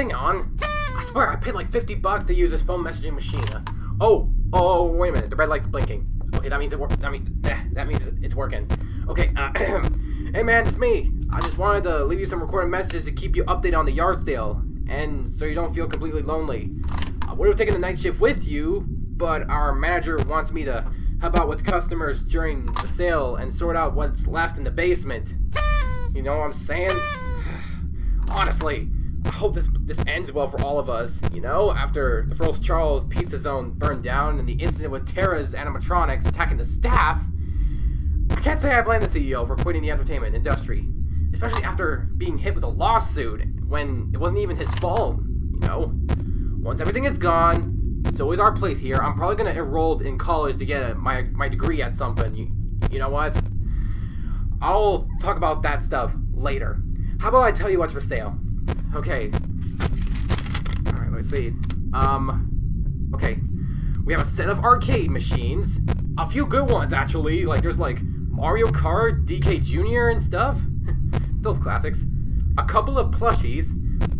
thing on? I swear, I paid like 50 bucks to use this phone messaging machine. Oh, oh, wait a minute. The red light's blinking. Okay, that means it works. That means eh, that means it's working. Okay. Uh, hey man, it's me. I just wanted to leave you some recorded messages to keep you updated on the yard sale, and so you don't feel completely lonely. I would have taken the night shift with you, but our manager wants me to help out with customers during the sale and sort out what's left in the basement. You know what I'm saying? Honestly, I hope this this ends well for all of us. You know, after the First Charles Pizza Zone burned down and the incident with Terra's animatronics attacking the staff, I can't say I blame the CEO for quitting the entertainment industry, especially after being hit with a lawsuit when it wasn't even his fault. You know, once everything is gone, so is our place here. I'm probably gonna enroll in college to get a, my my degree at something. You, you know what? I'll talk about that stuff later. How about I tell you what's for sale? Okay. Alright, let's see. Um, okay. We have a set of arcade machines. A few good ones, actually. Like, there's like Mario Kart, DK Jr. and stuff. Those classics. A couple of plushies.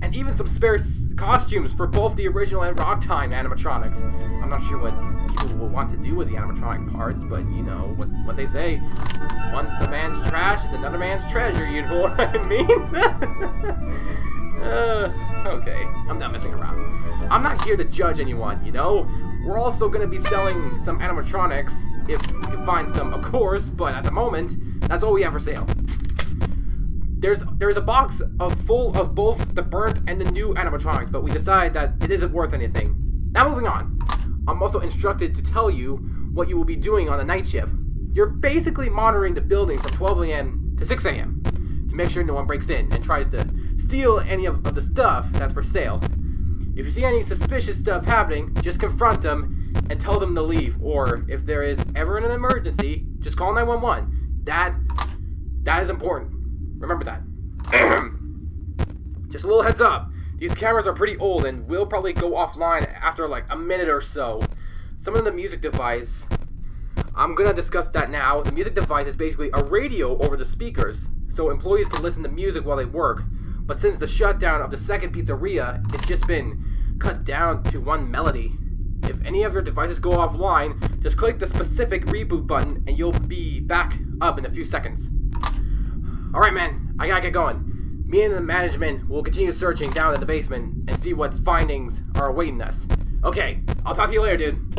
And even some spare costumes for both the original and Rock Time animatronics. I'm not sure what people will want to do with the animatronic parts, but you know what what they say. Once a man's trash is another man's treasure. You know what I mean? uh, okay, I'm not messing around. I'm not here to judge anyone. You know, we're also gonna be selling some animatronics if we can find some, of course. But at the moment, that's all we have for sale. There's there's a box of full of both the burnt and the new animatronics, but we decide that it isn't worth anything. Now moving on. I'm also instructed to tell you what you will be doing on the night shift. You're basically monitoring the building from 12 a.m. to 6 a.m. to make sure no one breaks in and tries to steal any of, the stuff that's for sale. If you see any suspicious stuff happening, just confront them and tell them to leave. Or if there is ever an emergency, just call 911. That that is important. Remember that. Just a little heads up. These cameras are pretty old and will probably go offline after like a minute or so. Some of the music device, I'm gonna discuss that now. The music device is basically a radio over the speakers, so employees can listen to music while they work. But since the shutdown of the second pizzeria, it's just been cut down to one melody. If any of your devices go offline, just click the specific reboot button and you'll be back up in a few seconds. Alright, man, I gotta get going. Me and the management will continue searching down in the basement and see what findings are awaiting us. Okay, I'll talk to you later, dude.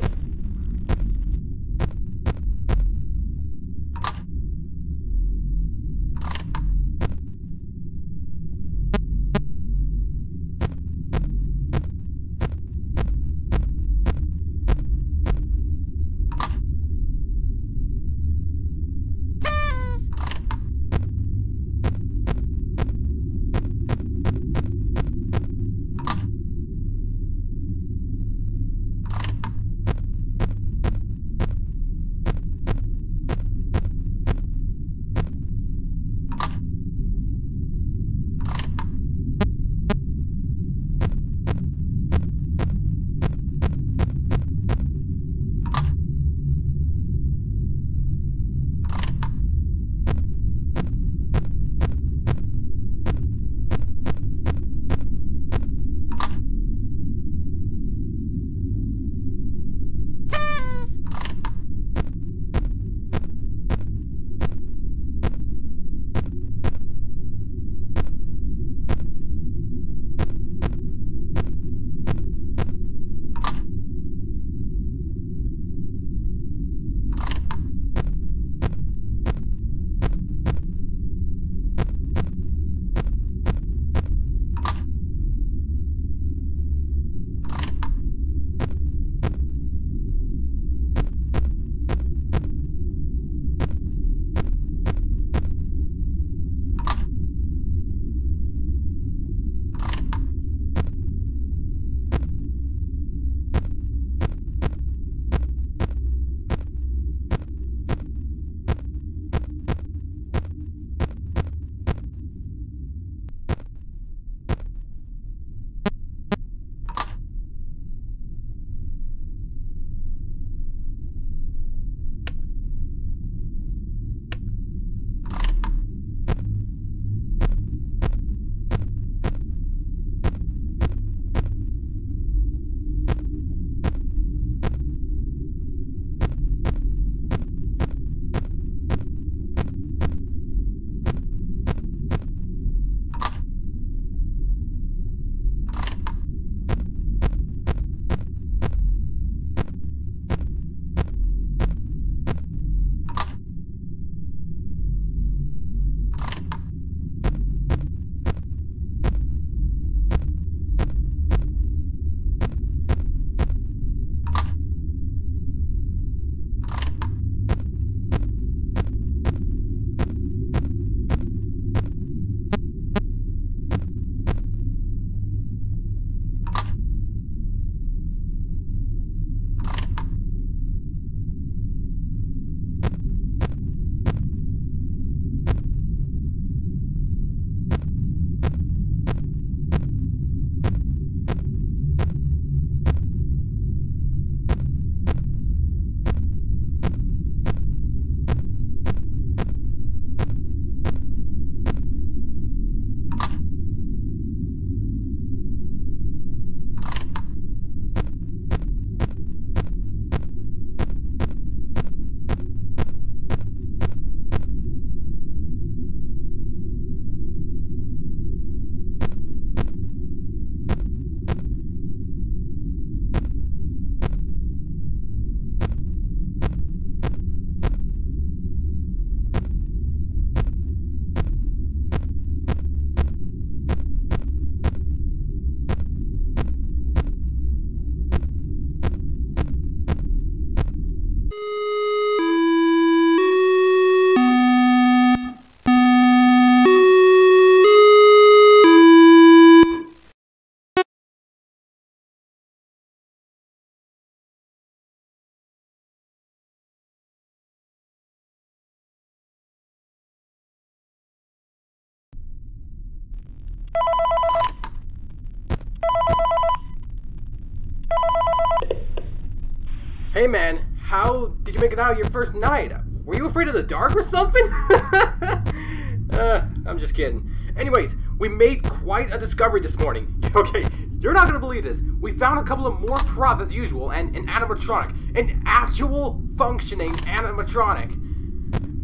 Hey man, how did you make it out your first night? Were you afraid of the dark or something? uh, I'm just kidding. Anyways, we made quite a discovery this morning. Okay, you're not gonna believe this. We found a couple of more props as usual and an animatronic. An actual functioning animatronic.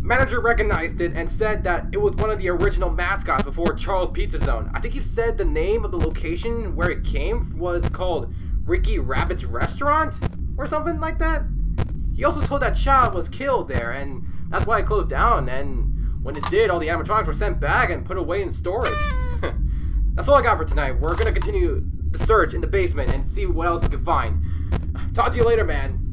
Manager recognized it and said that it was one of the original mascots before Charles Pizza Zone. I think he said the name of the location where it came was called Ricky Rabbit's Restaurant or something like that. He also told that child was killed there, and that's why it closed down. And when it did, all the animatronics were sent back and put away in storage. that's all I got for tonight. We're gonna continue the search in the basement and see what else we can find. Talk to you later, man.